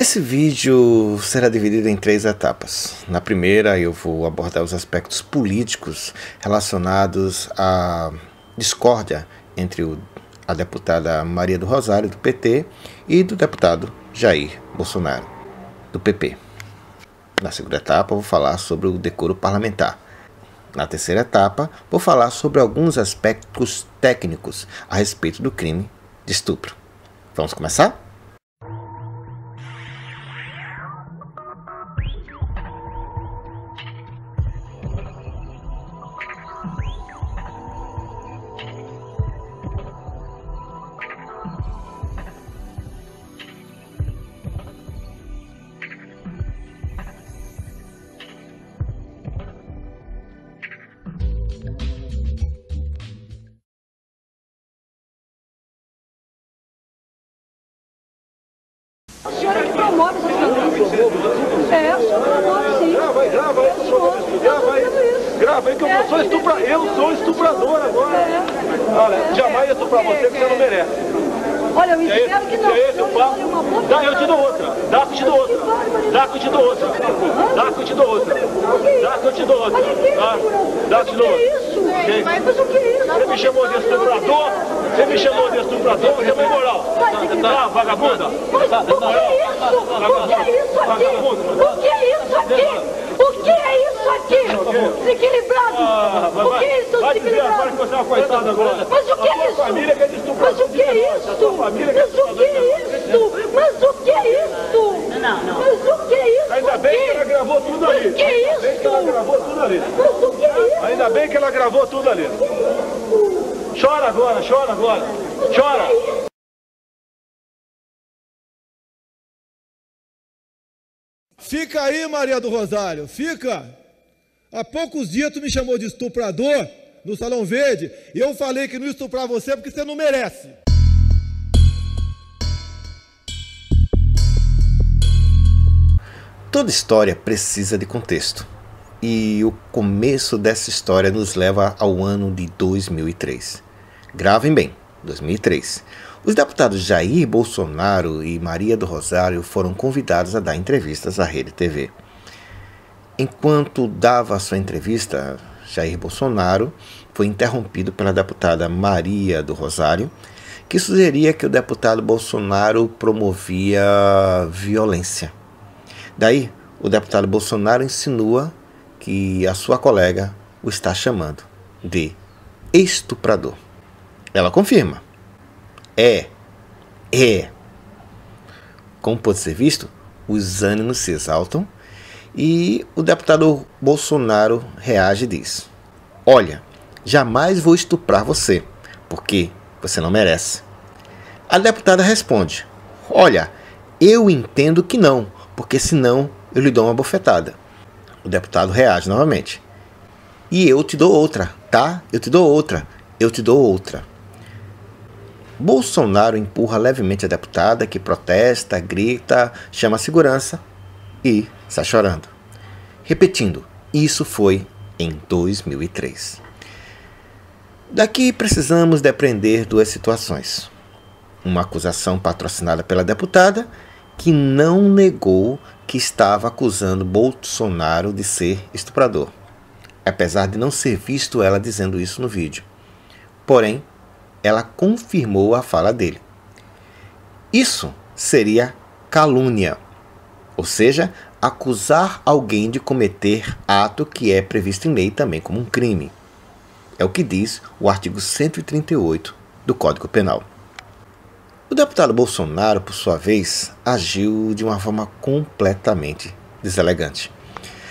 Esse vídeo será dividido em três etapas. Na primeira, eu vou abordar os aspectos políticos relacionados à discórdia entre o, a deputada Maria do Rosário, do PT, e do deputado Jair Bolsonaro, do PP. Na segunda etapa, vou falar sobre o decoro parlamentar. Na terceira etapa, vou falar sobre alguns aspectos técnicos a respeito do crime de estupro. Vamos começar? Promove situação. É, a senhora promove sim. Grava aí, grava aí. Grava aí. Grava aí que eu sou estuprador. Eu sou estuprador agora. Olha, jamais ia estuprar você que você não merece. Olha, eu é espero que não. é esse o papo, dá, eu te dou outra. Dá que eu te dou outra. Dá que eu te dou outra. Dá que eu te dou outra. Dá que eu te dou outra. Que Tá? Dá que eu te o dou que é outra. isso? Quem? Mas o que é isso? Você me chamou de estuprador? Você me chamou de estuprador? Você é imoral. Tá, vagabunda? Mas o que é isso? O que é isso aqui? O que é isso aqui? O que é isso aqui? Desequilibrado. Ah, O que é isso? Desequilibrado. você é uma coitada agora. Mas o que é isso? família que é. Mas o que é isso? é Mas o que é isso? Mas o que é isso? Não, não. Mas o que é isso? Ainda bem que ela gravou tudo ali. Mas que Ainda bem que ela isso? gravou tudo ali. Mas o que é isso? Ainda bem que ela gravou tudo ali. Chora agora, chora agora. Chora. Fica aí, Maria do Rosário, fica. Há poucos dias tu me chamou de estuprador no Salão Verde e eu falei que não ia estuprar você porque você não merece. Toda história precisa de contexto. E o começo dessa história nos leva ao ano de 2003. Gravem bem, 2003. Os deputados Jair Bolsonaro e Maria do Rosário foram convidados a dar entrevistas à Rede TV. Enquanto dava sua entrevista, Jair Bolsonaro foi interrompido pela deputada Maria do Rosário, que sugeria que o deputado Bolsonaro promovia violência. Daí, o deputado Bolsonaro insinua que a sua colega o está chamando de estuprador. Ela confirma. É. É. Como pode ser visto, os ânimos se exaltam e o deputado Bolsonaro reage e diz: Olha, jamais vou estuprar você, porque você não merece. A deputada responde: Olha, eu entendo que não, porque senão eu lhe dou uma bofetada. O deputado reage novamente. E eu te dou outra, tá? Eu te dou outra, eu te dou outra. Bolsonaro empurra levemente a deputada, que protesta, grita, chama a segurança e sai chorando. Repetindo, isso foi em 2003. Daqui precisamos de aprender duas situações. Uma acusação patrocinada pela deputada, que não negou que estava acusando Bolsonaro de ser estuprador, apesar de não ser visto ela dizendo isso no vídeo. Porém, ela confirmou a fala dele. Isso seria calúnia, ou seja, acusar alguém de cometer ato que é previsto em lei também como um crime. É o que diz o artigo 138 do Código Penal. O deputado Bolsonaro, por sua vez, agiu de uma forma completamente deselegante.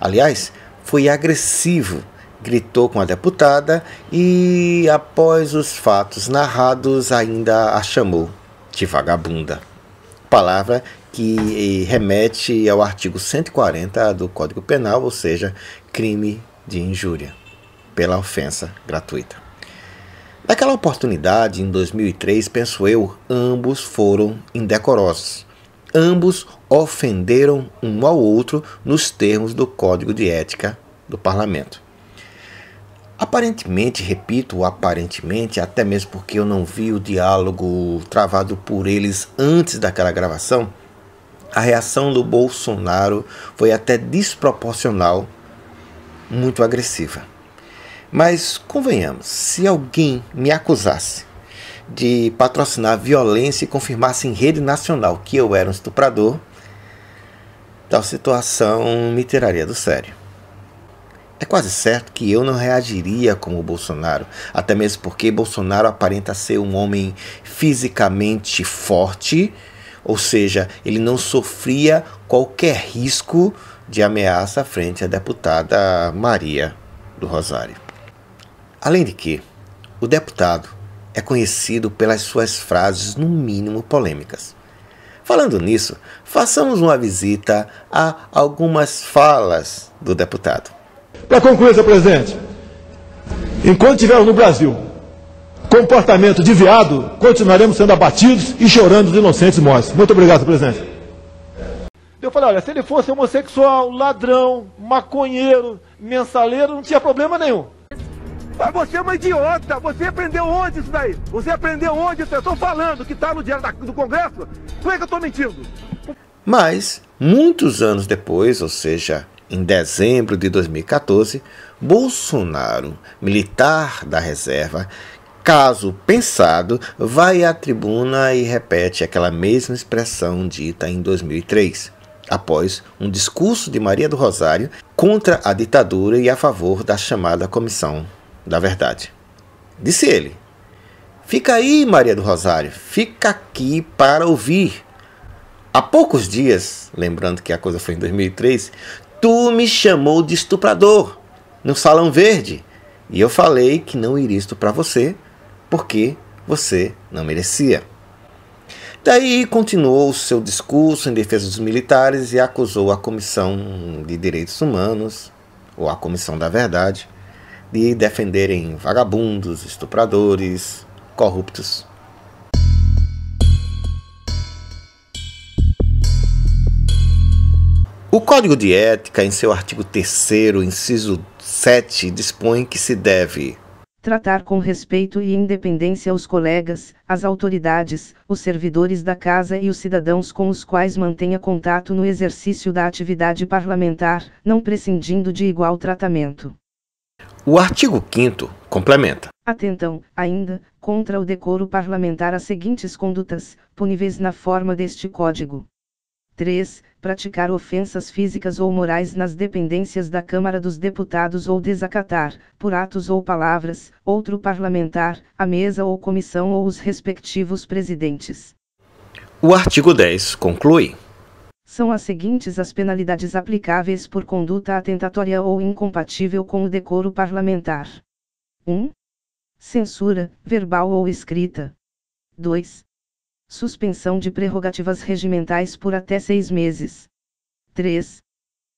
Aliás, foi agressivo, gritou com a deputada e, após os fatos narrados, ainda a chamou de vagabunda. Palavra que remete ao artigo 140 do Código Penal, ou seja, crime de injúria pela ofensa gratuita. Naquela oportunidade, em 2003, penso eu, ambos foram indecorosos. Ambos ofenderam um ao outro nos termos do Código de Ética do Parlamento. Aparentemente, repito, aparentemente, até mesmo porque eu não vi o diálogo travado por eles antes daquela gravação, a reação do Bolsonaro foi até desproporcional, muito agressiva. Mas convenhamos, se alguém me acusasse de patrocinar violência e confirmasse em rede nacional que eu era um estuprador, tal situação me tiraria do sério. É quase certo que eu não reagiria como Bolsonaro, até mesmo porque Bolsonaro aparenta ser um homem fisicamente forte, ou seja, ele não sofria qualquer risco de ameaça frente à deputada Maria do Rosário. Além de que, o deputado é conhecido pelas suas frases, no mínimo polêmicas. Falando nisso, façamos uma visita a algumas falas do deputado. Para concluir, senhor presidente, enquanto estivermos no Brasil comportamento de viado, continuaremos sendo abatidos e chorando de inocentes mortos. Muito obrigado, senhor presidente. Eu falei, olha, se ele fosse homossexual, ladrão, maconheiro, mensaleiro, não tinha problema nenhum. Mas você é uma idiota! Você aprendeu onde isso daí? Você aprendeu onde isso? Eu estou falando que está no diário da, do Congresso? Como é que eu estou mentindo? Mas, muitos anos depois, ou seja, em dezembro de 2014, Bolsonaro, militar da reserva, caso pensado, vai à tribuna e repete aquela mesma expressão dita em 2003, após um discurso de Maria do Rosário contra a ditadura e a favor da chamada Comissão da Verdade. Disse ele: Fica aí, Maria do Rosário, fica aqui para ouvir. Há poucos dias, lembrando que a coisa foi em 2003, tu me chamou de estuprador no Salão Verde e eu falei que não iria estuprar você porque você não merecia. Daí continuou seu discurso em defesa dos militares e acusou a Comissão de Direitos Humanos, ou a Comissão da Verdade, de defenderem vagabundos, estupradores, corruptos. O Código de Ética, em seu artigo 3, inciso 7, dispõe que se deve tratar com respeito e independência os colegas, as autoridades, os servidores da casa e os cidadãos com os quais mantenha contato no exercício da atividade parlamentar, não prescindindo de igual tratamento. O artigo 5 complementa. Atentam, ainda, contra o decoro parlamentar as seguintes condutas, puníveis na forma deste Código. 3. Praticar ofensas físicas ou morais nas dependências da Câmara dos Deputados ou desacatar, por atos ou palavras, outro parlamentar, a mesa ou comissão ou os respectivos presidentes. O artigo 10 conclui. São as seguintes as penalidades aplicáveis por conduta atentatória ou incompatível com o decoro parlamentar: 1. Censura, verbal ou escrita. 2. Suspensão de prerrogativas regimentais por até seis meses. 3.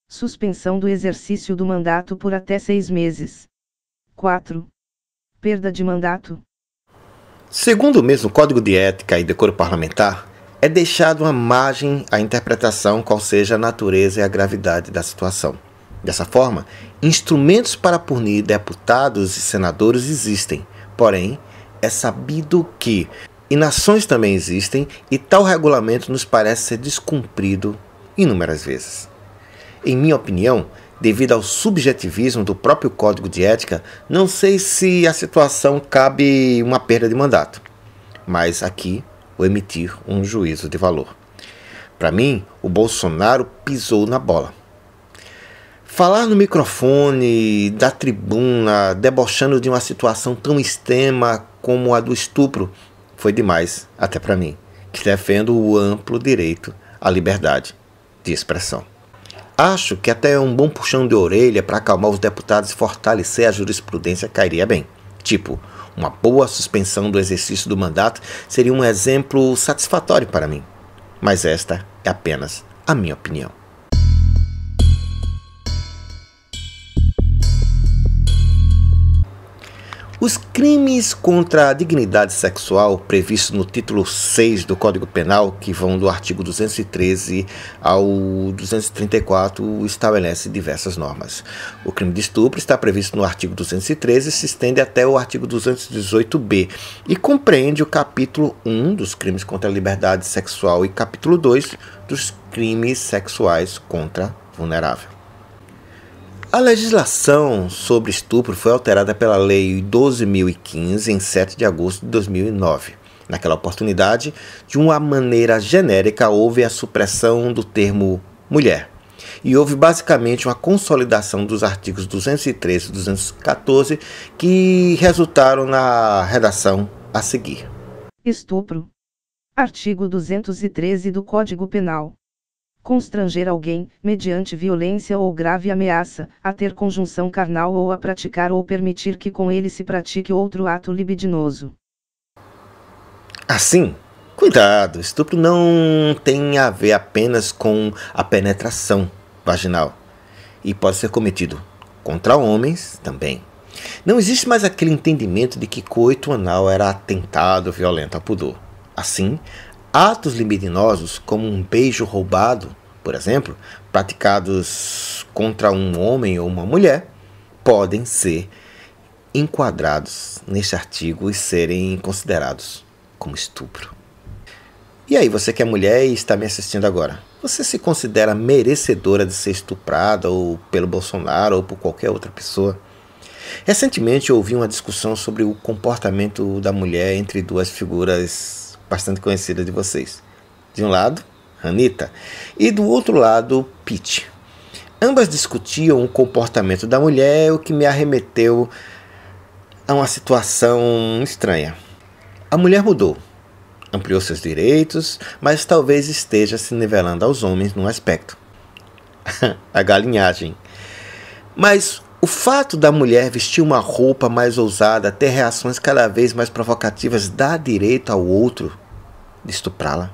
Suspensão do exercício do mandato por até seis meses. 4. Perda de mandato. Segundo o mesmo Código de Ética e Decoro Parlamentar, é deixado uma margem à interpretação qual seja a natureza e a gravidade da situação. Dessa forma, instrumentos para punir deputados e senadores existem, porém, é sabido que inações também existem e tal regulamento nos parece ser descumprido inúmeras vezes. Em minha opinião, devido ao subjetivismo do próprio Código de Ética, não sei se a situação cabe uma perda de mandato. Mas aqui ou emitir um juízo de valor. Para mim, o Bolsonaro pisou na bola. Falar no microfone da tribuna, debochando de uma situação tão extrema como a do estupro, foi demais, até para mim, que defendo o amplo direito à liberdade de expressão. Acho que até um bom puxão de orelha para acalmar os deputados e fortalecer a jurisprudência cairia bem. Tipo, uma boa suspensão do exercício do mandato seria um exemplo satisfatório para mim. Mas esta é apenas a minha opinião. Os crimes contra a dignidade sexual previstos no título 6 do Código Penal, que vão do artigo 213 ao 234, estabelece diversas normas. O crime de estupro está previsto no artigo 213 e se estende até o artigo 218b e compreende o capítulo 1 dos crimes contra a liberdade sexual e capítulo 2 dos crimes sexuais contra vulnerável. A legislação sobre estupro foi alterada pela Lei 12.015 em 7 de agosto de 2009. Naquela oportunidade, de uma maneira genérica, houve a supressão do termo mulher. E houve basicamente uma consolidação dos artigos 213 e 214 que resultaram na redação a seguir. Estupro. Artigo 213 do Código Penal constranger alguém, mediante violência ou grave ameaça, a ter conjunção carnal ou a praticar ou permitir que com ele se pratique outro ato libidinoso. Assim, cuidado, estupro não tem a ver apenas com a penetração vaginal e pode ser cometido contra homens também. Não existe mais aquele entendimento de que coito anal era atentado violento ao pudor. Assim, Atos libidinosos, como um beijo roubado, por exemplo, praticados contra um homem ou uma mulher, podem ser enquadrados neste artigo e serem considerados como estupro. E aí, você que é mulher e está me assistindo agora, você se considera merecedora de ser estuprada ou pelo Bolsonaro ou por qualquer outra pessoa? Recentemente eu ouvi uma discussão sobre o comportamento da mulher entre duas figuras bastante conhecida de vocês. De um lado, Anitta, e do outro lado, Pete. Ambas discutiam o comportamento da mulher, o que me arremeteu a uma situação estranha. A mulher mudou, ampliou seus direitos, mas talvez esteja se nivelando aos homens num aspecto. a galinhagem. Mas o fato da mulher vestir uma roupa mais ousada, ter reações cada vez mais provocativas, dá direito ao outro de estuprá-la.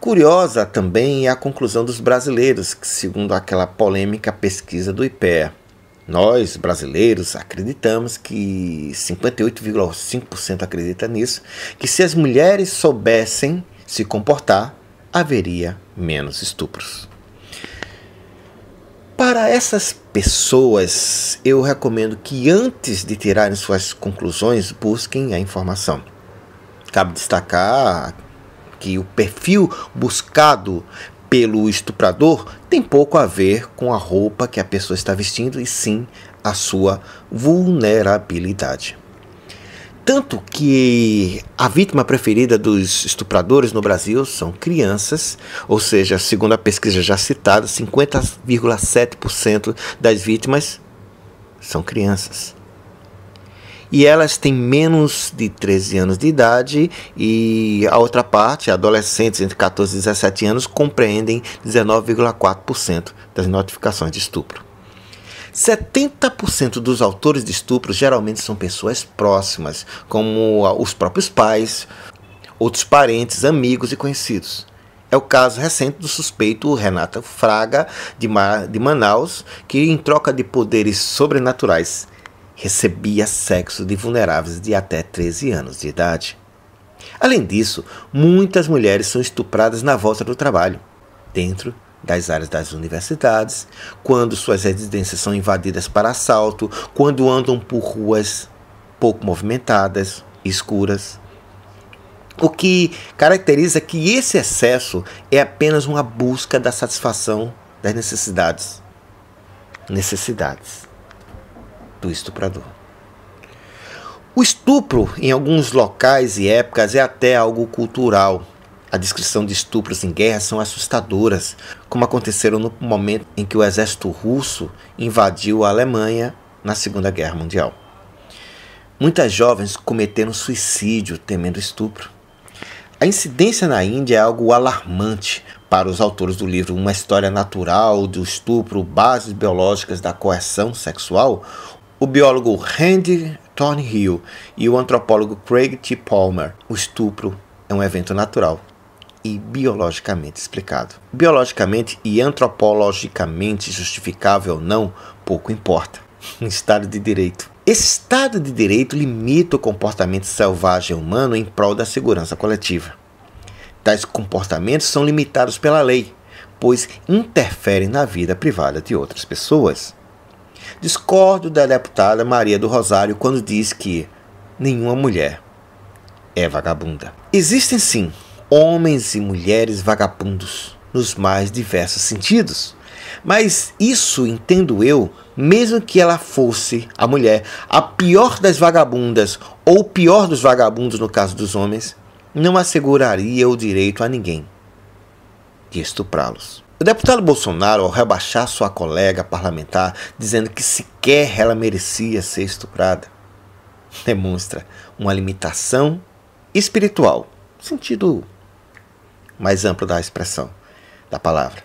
Curiosa também é a conclusão dos brasileiros, que, segundo aquela polêmica pesquisa do IPEA, nós, brasileiros, acreditamos que 58,5% acredita nisso, que se as mulheres soubessem se comportar, haveria menos estupros. Para essas pessoas, eu recomendo que antes de tirarem suas conclusões, busquem a informação. Cabe destacar que o perfil buscado pelo estuprador tem pouco a ver com a roupa que a pessoa está vestindo e sim a sua vulnerabilidade. Tanto que a vítima preferida dos estupradores no Brasil são crianças, ou seja, segundo a pesquisa já citada, 50,7% das vítimas são crianças e elas têm menos de 13 anos de idade e a outra parte, adolescentes entre 14 e 17 anos, compreendem 19,4% das notificações de estupro. 70% dos autores de estupro geralmente são pessoas próximas, como os próprios pais, outros parentes, amigos e conhecidos. É o caso recente do suspeito Renato Fraga, de, Manaus, que, em troca de poderes sobrenaturais, recebia sexo de vulneráveis de até 13 anos de idade. Além disso, muitas mulheres são estupradas na volta do trabalho, dentro das áreas das universidades, quando suas residências são invadidas para assalto, quando andam por ruas pouco movimentadas, escuras. O que caracteriza que esse excesso é apenas uma busca da satisfação das necessidades. Necessidades do estuprador. O estupro, em alguns locais e épocas, é até algo cultural. A descrição de estupros em guerra são assustadoras, como aconteceram no momento em que o exército russo invadiu a Alemanha na Segunda Guerra Mundial. Muitas jovens cometeram suicídio temendo estupro. A incidência na Índia é algo alarmante para os autores do livro Uma História Natural do Estupro, Bases Biológicas da Coerção Sexual o biólogo Randy Thornhill e o antropólogo Craig T. Palmer. O estupro é um evento natural e biologicamente explicado. Biologicamente e antropologicamente justificável ou não, pouco importa. Estado de Direito Estado de Direito limita o comportamento selvagem humano em prol da segurança coletiva. Tais comportamentos são limitados pela lei, pois interferem na vida privada de outras pessoas. Discordo da deputada Maria do Rosário quando diz que nenhuma mulher é vagabunda. Existem sim homens e mulheres vagabundos nos mais diversos sentidos. Mas isso, entendo eu, mesmo que ela fosse a mulher, a pior das vagabundas, ou pior dos vagabundos no caso dos homens, não asseguraria o direito a ninguém de estuprá-los. O deputado Bolsonaro, ao rebaixar sua colega parlamentar, dizendo que sequer ela merecia ser estuprada, demonstra uma limitação espiritual, sentido mais amplo da expressão da palavra.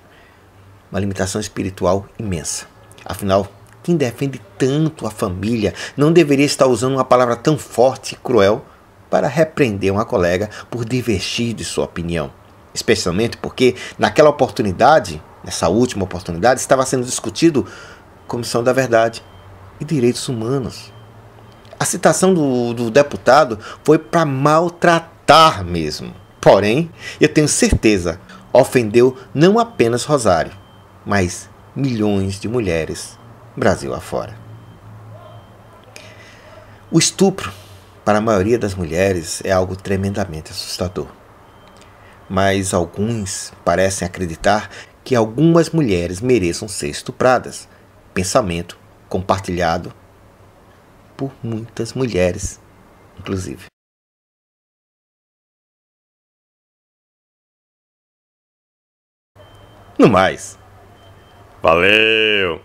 Uma limitação espiritual imensa. Afinal, quem defende tanto a família não deveria estar usando uma palavra tão forte e cruel para repreender uma colega por divergir de sua opinião. Especialmente porque, naquela oportunidade, nessa última oportunidade, estava sendo discutido Comissão da Verdade e Direitos Humanos. A citação do, do deputado foi para maltratar mesmo. Porém, eu tenho certeza, ofendeu não apenas Rosário, mas milhões de mulheres Brasil afora. O estupro, para a maioria das mulheres, é algo tremendamente assustador. Mas alguns parecem acreditar que algumas mulheres mereçam ser estupradas. Pensamento compartilhado por muitas mulheres, inclusive. No mais, valeu!